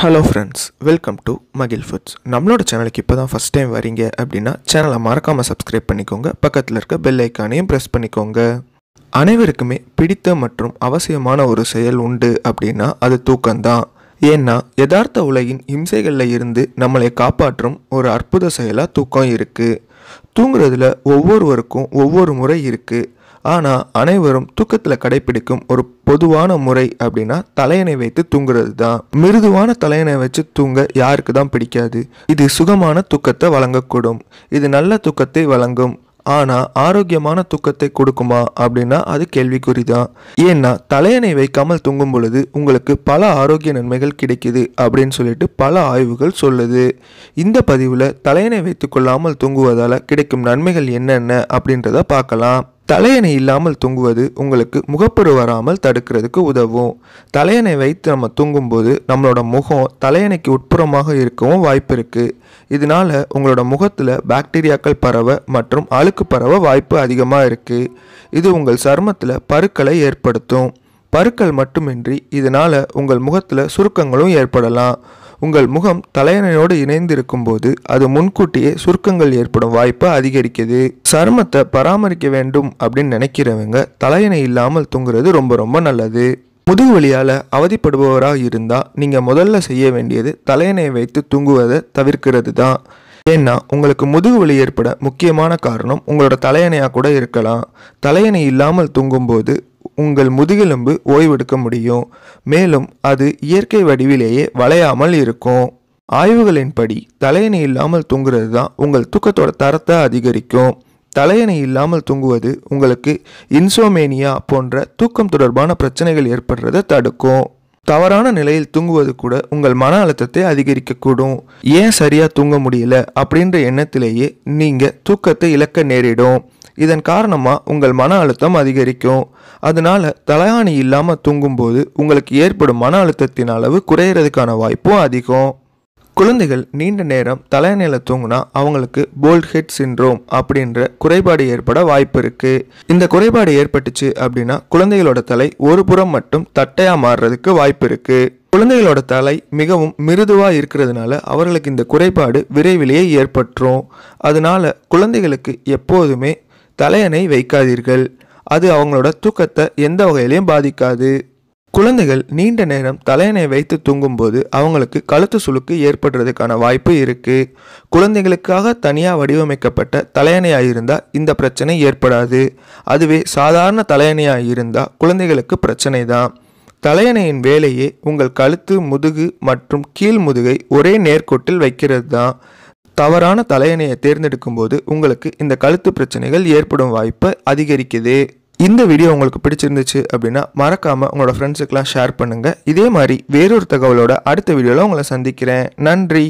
Hello friends welcome to Magil foods நம்மளோட சேனலுக்கு இப்போ தான் ஃபஸ்ட் டைம் வரீங்க அப்படின்னா சேனலை மறக்காமல் சப்ஸ்கிரைப் பண்ணிக்கோங்க. பக்கத்தில் இருக்க பெல் ஐக்கானையும் ப்ரெஸ் பண்ணிக்கோங்க. அனைவருக்குமே பிடித்த மற்றும் அவசியமான ஒரு செயல் உண்டு அப்படின்னா அது தூக்கம்தான். ஏன்னா யதார்த்த உலகின் இம்சைகளில் இருந்து நம்மளை காப்பாற்றும் ஒரு அற்புத செயலாக தூக்கம் இருக்குது தூங்குறதுல ஒவ்வொருவருக்கும் ஒவ்வொரு முறை இருக்குது ஆனால் அனைவரும் தூக்கத்தில் கடைபிடிக்கும் ஒரு பொதுவான முறை அப்படின்னா தலையணை வைத்து தூங்குறது தான் மிருதுவான தலையணை வச்சு தூங்க யாருக்கு தான் பிடிக்காது? இது சுகமான தூக்கத்தை வழங்கக்கூடும். இது நல்ல தூக்கத்தை வழங்கும். ஆனால் ஆரோக்கியமான தூக்கத்தை கொடுக்குமா அப்படின்னா அது கேள்விக்குறி தான் ஏன்னா தலையணை வைக்காமல் தூங்கும் பொழுது உங்களுக்கு பல ஆரோக்கிய நன்மைகள் கிடைக்குது அப்படின்னு சொல்லிட்டு பல ஆய்வுகள் சொல்லுது. இந்த பதிவில் தலையணை வைத்து கொள்ளாமல் தூங்குவதால் கிடைக்கும் நன்மைகள் என்னென்ன அப்படின்றத பார்க்கலாம். தலையணை இல்லாமல் தூங்குவது உங்களுக்கு முகப்பரு வராமல் தடுக்கிறதுக்கு உதவும். தலையணை வைத்து நம்ம தூங்கும்போது நம்மளோட முகம் தலையணைக்கு உட்புறமாக இருக்கவும் வாய்ப்பு இருக்குது இதனால உங்களோட முகத்தில் பாக்டீரியாக்கள் பரவ மற்றும் அழுக்கு பரவ வாய்ப்பு அதிகமாக இருக்குது இது உங்கள் சருமத்தில் பருக்களை ஏற்படுத்தும். பருக்கள் மட்டுமின்றி இதனால் உங்கள் முகத்தில் சுருக்கங்களும் ஏற்படலாம். உங்கள் முகம் தலையணையோடு இணைந்து இருக்கும்போது அது முன்கூட்டியே சுருக்கங்கள் ஏற்படும் வாய்ப்பு அதிகரிக்குது சருமத்தை பராமரிக்க வேண்டும் அப்படின்னு நினைக்கிறவங்க தலையணை இல்லாமல் தூங்குறது ரொம்ப ரொம்ப நல்லது. முதுகு வலியால் அவதிப்படுபவராக இருந்தால் நீங்கள் முதல்ல செய்ய வேண்டியது தலையணையை வைத்து தூங்குவதை தவிர்க்கிறது தான். ஏன்னா உங்களுக்கு முதுகு வலி ஏற்பட முக்கியமான காரணம் உங்களோட தலையணையாக கூட இருக்கலாம். தலையணை இல்லாமல் தூங்கும்போது உங்கள் முதுகெலும்பு ஓய்வெடுக்க முடியும். மேலும் அது இயற்கை வடிவிலேயே வளையாமல் இருக்கும். ஆய்வுகளின்படி தலையணை இல்லாமல் தூங்குறது தான் உங்கள் தூக்கத்தோட தரத்தை அதிகரிக்கும். தலையணை இல்லாமல் தூங்குவது உங்களுக்கு இன்சோமேனியா போன்ற தூக்கம் தொடர்பான பிரச்சனைகள் ஏற்படுறதை தடுக்கும். தவறான நிலையில் தூங்குவது கூட உங்கள் மன அழுத்தத்தை அதிகரிக்கக்கூடும். ஏன் சரியாக தூங்க முடியல அப்படின்ற எண்ணத்திலேயே நீங்கள் தூக்கத்தை இழக்க நேரிடும். இதன் காரணமாக உங்கள் மன அழுத்தம் அதிகரிக்கும். அதனால தலையாணி இல்லாமல் தூங்கும்போது உங்களுக்கு ஏற்படும் மன அழுத்தத்தின் அளவு குறையிறதுக்கான வாய்ப்பும் அதிகம். குழந்தைகள் நீண்ட நேரம் தலையணையில் தூங்கினா அவங்களுக்கு போல்ட் ஹெட் சின்ரோம் அப்படின்ற குறைபாடு ஏற்பட வாய்ப்பு இருக்கு. இந்த குறைபாடு ஏற்பட்டுச்சு அப்படின்னா குழந்தைகளோட தலை ஒரு புறம் மட்டும் தட்டையா மாறுறதுக்கு வாய்ப்பு இருக்கு. குழந்தைகளோட தலை மிகவும் மிருதுவாக இருக்கிறதுனால அவர்களுக்கு இந்த குறைபாடு விரைவிலேயே ஏற்பட்டுரும். அதனால குழந்தைகளுக்கு எப்போதுமே தலையணை வைக்காதீர்கள். அது அவங்களோட தூக்கத்தை எந்த வகையிலையும் பாதிக்காது. குழந்தைகள் நீண்ட நேரம் தலையணை வைத்து தூங்கும்போது அவங்களுக்கு கழுத்து சுழுக்கு ஏற்படுறதுக்கான வாய்ப்பு இருக்குது குழந்தைகளுக்காக தனியாக வடிவமைக்கப்பட்ட தலையணையாக இருந்தால் இந்த பிரச்சனை ஏற்படாது. அதுவே சாதாரண தலையணையாக இருந்தால் குழந்தைகளுக்கு பிரச்சனை தான் தலையணையின் வேலையே உங்கள் கழுத்து முதுகு மற்றும் கீழ் முதுகை ஒரே நேர்கோட்டில் வைக்கிறது தான் தவறான தலையணையை தேர்ந்தெடுக்கும் போது உங்களுக்கு இந்த கழுத்து பிரச்சனைகள் ஏற்படும் வாய்ப்பு அதிகரிக்குது. இந்த வீடியோ உங்களுக்கு பிடிச்சிருந்துச்சு அப்படின்னா மறக்காமல் உங்களோட ஃப்ரெண்ட்ஸுக்கெலாம் ஷேர் பண்ணுங்கள் இதே மாதிரி வேறொரு தகவலோட அடுத்த வீடியோவில் உங்களை சந்திக்கிறேன். நன்றி.